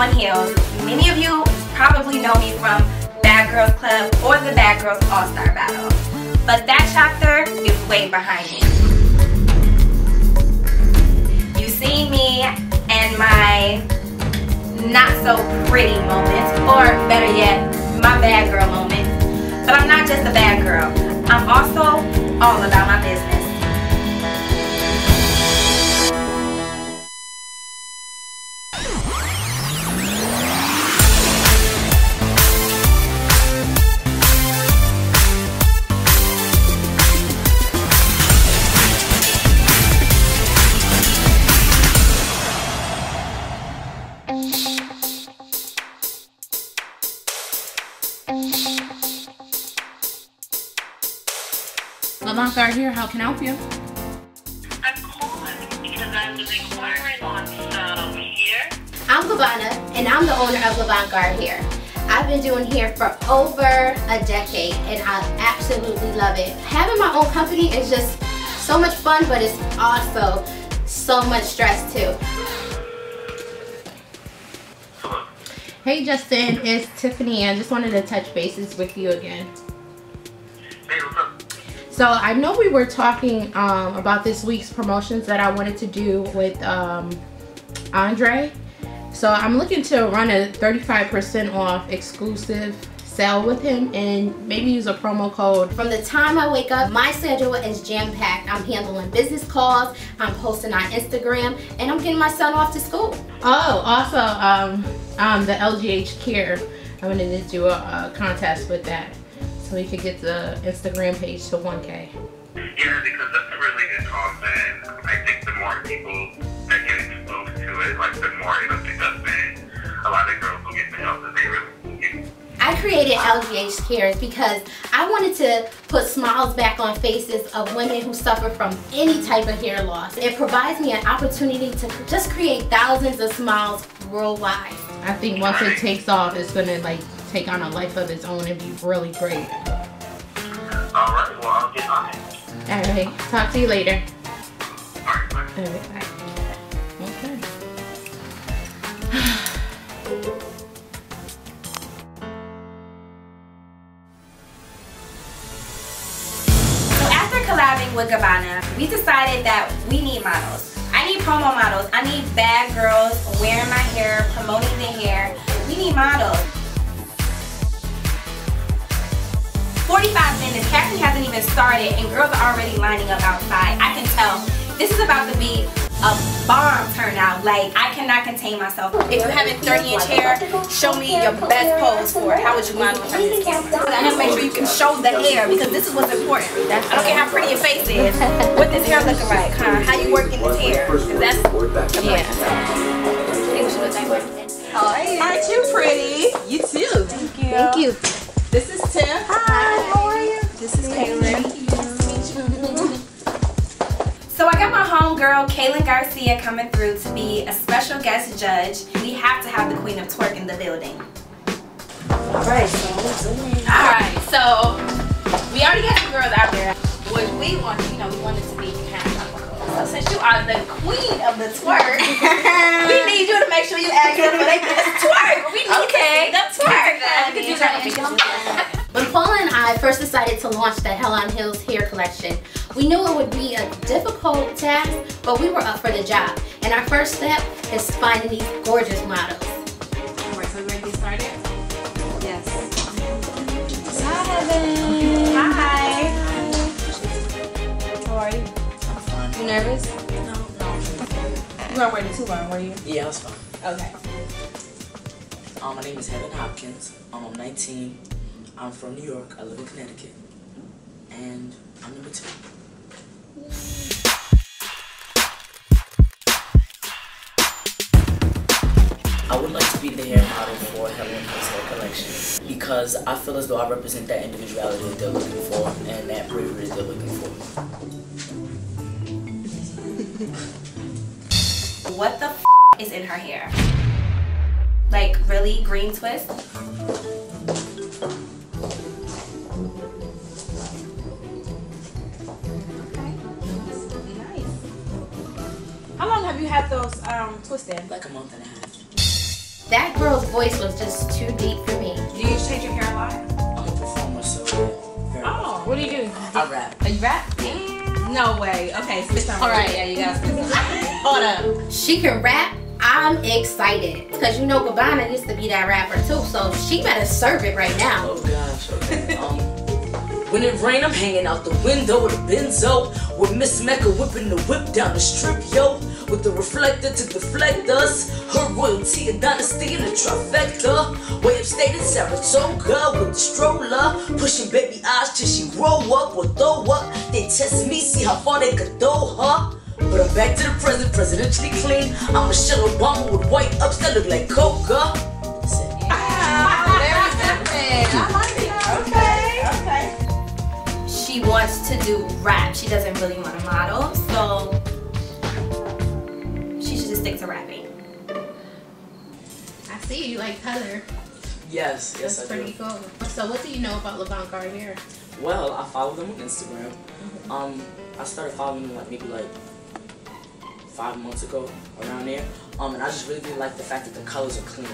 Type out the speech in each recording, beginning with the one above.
on Heels. Many of you probably know me from Bad Girls Club or the Bad Girls All-Star Battle. But that chapter is way behind me. You see me and my not so pretty moments, or better yet, my bad girl moments. But I'm not just a bad girl. I'm also all about my business. Lavant here. How can I help you? I'm calling because I was inquiring on some hair. I'm Gabbana, and I'm the owner of L'avant Garde Hair. I've been doing hair for over a decade, and I absolutely love it. Having my own company is just so much fun, but it's also so much stress too. Hey Justin, it's Tiffany. I just wanted to touch bases with you again. Hey, what's up? So I know we were talking um, about this week's promotions that I wanted to do with um, Andre. So I'm looking to run a 35% off exclusive sale with him and maybe use a promo code. From the time I wake up, my schedule is jam-packed. I'm handling business calls, I'm posting on Instagram, and I'm getting my son off to school. Oh, also um, um, the LGH Care. I wanted to do a, a contest with that so we could get the Instagram page to 1K. Yeah, because that's a really good cause, and I think the more people that get exposed to it, like the more it'll pick up, and a lot of girls will get the help that they really need. I created LGH Cares because I wanted to put smiles back on faces of women who suffer from any type of hair loss. It provides me an opportunity to just create thousands of smiles worldwide. I think once it takes off, it's gonna like take on a life of its own and be really great. All right, well, I'll get on it. All right, talk to you later. All right, bye. All right, bye. Okay. So after collabing with Gabbana, we decided that we need models. I need promo models. I need bad girls wearing my hair, promoting the hair. We need models. 45 minutes, casting hasn't even started and girls are already lining up outside. I can tell this is about to be a bomb turnout. Like, I cannot contain myself. If you have a 30 inch hair, show me your best pose for it. How would you model in front of this camera? I have to make sure you can show the hair because this is what's important. I don't care how pretty your face is. What this hair looking like, huh? How you working this hair? 'Cause that's Yeah. Hi. Aren't you pretty? You too. Thank you. Thank you. This is Tim. Hi. How are you? This is Kaylin. So I got my homegirl, Kaylin Garcia, coming through to be a special guest judge. We have to have the queen of twerk in the building. Alright, so Alright, so we already got some girls out there. What we want, you know, we wanted to be kind of. So since you are the queen of the twerk, we need you to make sure you act up for they best twerk. We need Okay. to see the twerk. We can do that. When Paula and I first decided to launch the Hell on Heels hair collection, we knew it would be a difficult task, but we were up for the job. And our first step is finding these gorgeous models. Alright, so we ready to get started? Nervous? No, no. You weren't waiting too long, were you? Yeah, that's fine. Okay. Um, my name is Heaven Hopkins. Um, I'm 19. I'm from New York. I live in Connecticut. And I'm number two. I would like to be the hair model for Helen Hair Collection because I feel as though I represent that individuality that they're looking for and that bravery that they're looking for. What the f is in her hair? Like really green twist? Nice. How long have you had those um twisted? Like a month and a half. That girl's voice was just too deep for me. Do you change your hair a lot? I'm a performer, so yeah. Very much. Oh. What do you do? I rap. Are you rap? No way. Okay, spit some. All right, yeah, you guys. Hold up. She can rap. I'm excited. Because you know Gabbana used to be that rapper too, so she better serve it right now. Oh gosh, okay. Um, when it rain, I'm hanging out the window with a benzo. With Miss Mecca whipping the whip down the strip, yo. With the reflector to deflect us. Her royalty, a dynasty in the trifecta. Way upstate in Saratoga with the stroller. Pushing baby eyes till she grow up or throw up. They test me, see how far they could throw her. But I'm back to the present, presidentially clean. I'm a Michelle Obama with white ups that look like coca. That's it. Very different. I like it. Okay. Okay. She wants to do rap. She doesn't really want to model, she should just stick to rapping. I see you like color. Yes, yes, That's I do. pretty cool. So what do you know about L'avant Garde Hair? Well, I follow them on Instagram. Um, I started following them like maybe like five months ago, around there. Um, and I just really, really like the fact that the colors are clean.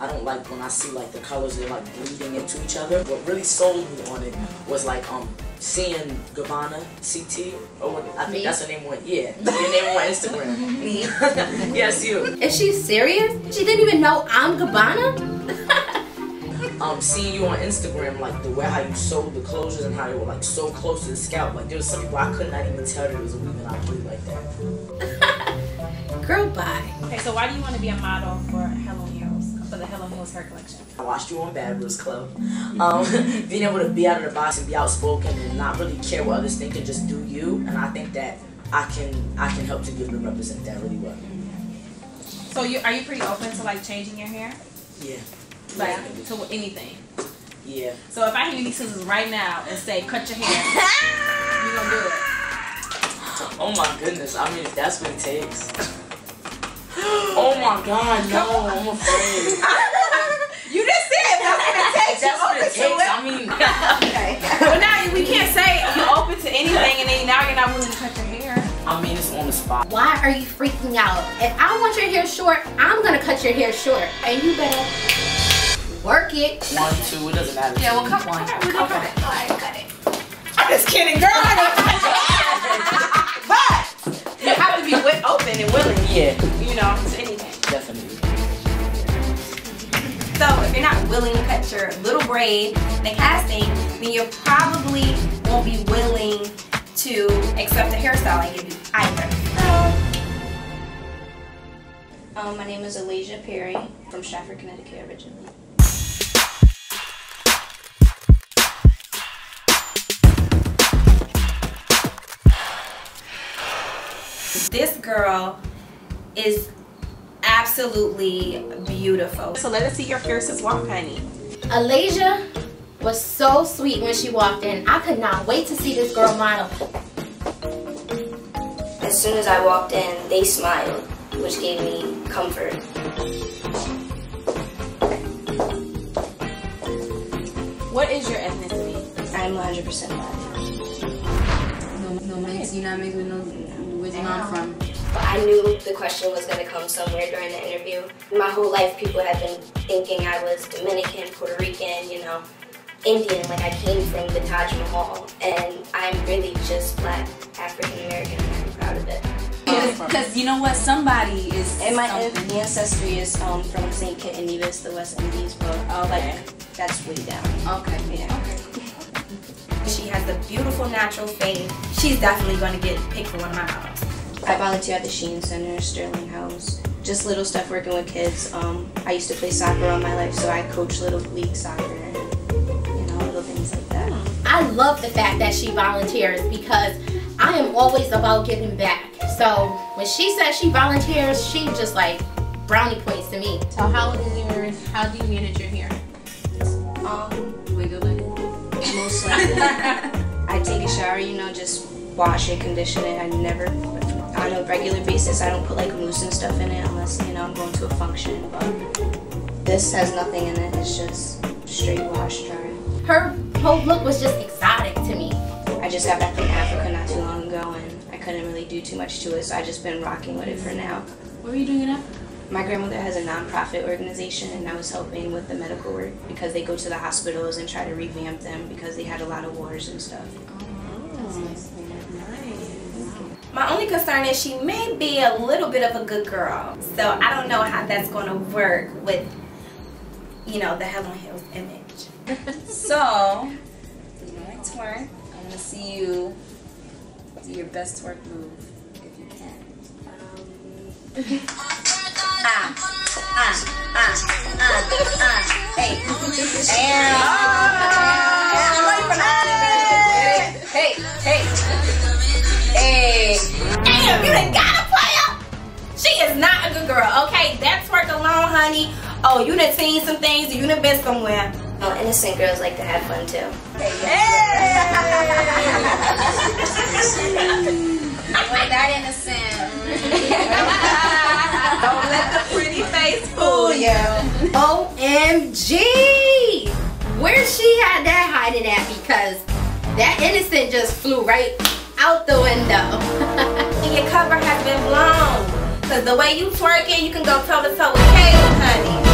I don't like when I see like the colors they're like bleeding into each other. What really sold me on it was like um seeing Gabbana CT or what I think Me? that's her name on yeah your name on Instagram. Me. yes, you. Is she serious? She didn't even know I'm Gabbana? um, seeing you on Instagram, like the way how you sewed the closures and how you were like so close to the scalp. Like there was some people I could not even tell there was a weave and I really like that. Girl, bye. Okay, so why do you want to be a model for Hell on Heels for the Hell on Heels hair collection? I watched you on Bad Boys Club. Um, being able to be out of the box and be outspoken and not really care what others think and just do you. And I think that I can I can help to be able to represent that really well. So you are you pretty open to like changing your hair, Yeah. like to anything? Yeah. So if I hand you these scissors right now and say cut your hair, you gonna do it? Oh my goodness. I mean, if that's what it takes. Oh my God, no, I'm afraid. You just said that's what it takes. If that's what it takes, I mean, Well, now we can't say you're open to anything and then now you're not willing to cut your hair. I mean, it's on the spot. Why are you freaking out? If I want your hair short, I'm gonna cut your hair short. And you better work it. One, two, it doesn't matter. Yeah, well, cut one. Okay, alright, cut it. I'm just kidding, girl. But you have to be wi- open and willing, Yeah, you know, to anything. definitely. So if you're not willing to cut your little braid, the casting, then you probably won't be willing to accept the hairstyle I give you either. Um, my name is Alasia Perry from Stratford, Connecticut originally. This girl is absolutely beautiful. So let us see your fiercest walk, honey. Alasia was so sweet when she walked in. I could not wait to see this girl model. As soon as I walked in, they smiled, which gave me comfort. What is your ethnicity? I'm 100% black. No, no mix. You're not mixed with no. Where's your mom from? I knew the question was going to come somewhere during the interview. My whole life, people have been thinking I was Dominican, Puerto Rican, you know, Indian, like I came from the Taj Mahal. And I'm really just black, African American, and I'm proud of it. Because you know what? Somebody is. And my something. ancestry is um, from St. Kitts and Nevis, the West Indies, but like that's way down. Okay. Yeah. She has a beautiful natural face. She's definitely going to get picked for one of my models. I volunteer at the Sheen Center, Sterling House. Just little stuff working with kids. Um, I used to play soccer all my life, so I coach little league soccer and you know little things like that. I love the fact that she volunteers because I am always about giving back. So when she says she volunteers, she just like brownie points to me. So how is yours? How do you manage your hair? Um, Wiggle it. Most likely, I take a shower. You know, just wash it, condition it. I never, on a regular basis, I don't put like mousse and stuff in it unless you know I'm going to a function. But this has nothing in it. It's just straight wash dry. Her whole look was just exotic to me. I just got back from Africa not too long ago, and I couldn't really do too much to it, so I just been rocking with it for now. What were you doing in Africa? My grandmother has a nonprofit organization, and I was helping with the medical work because they go to the hospitals and try to revamp them because they had a lot of wars and stuff. Oh, my only concern is she may be a little bit of a good girl. So I don't know how that's going to work with, you know, the Hell on Heels image. So, my turn. I'm gonna see you do your best twerk move if you can. Um, ah, ah, ah, ah, ah. Hey, and hey, hey, hey. Damn, you done got a player. She is not a good girl, okay? That twerk alone, honey. Oh, you done seen some things. You done been somewhere. Oh, innocent girls like to have fun too. Boy, that innocent. Don't let the pretty face fool oh, you. OMG! Where she had that hiding at because that innocent just flew right out the window. Your cover has been blown. Cause the way you twerking, you can go toe to toe with Kaylin, honey.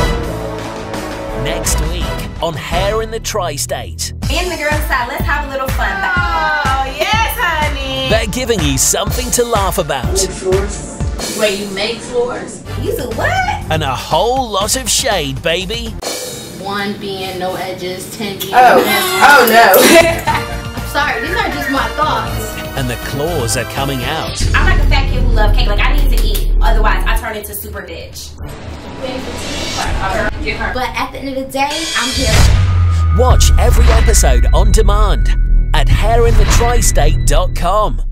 Next week on Hair in the Tri-State. Me and the girls decide, let's have a little fun. Oh, yes, honey. They're giving you something to laugh about Where you make floors. You do what? and a whole lot of shade, baby. One being no edges, ten being Oh. Oh, no. I'm sorry, these are just my thoughts. And the claws are coming out. I'm like a fat kid who loves cake. Like, I need to eat. Otherwise, I turn into super bitch. But at the end of the day, I'm here. Watch every episode on demand at hairinthetristate.com.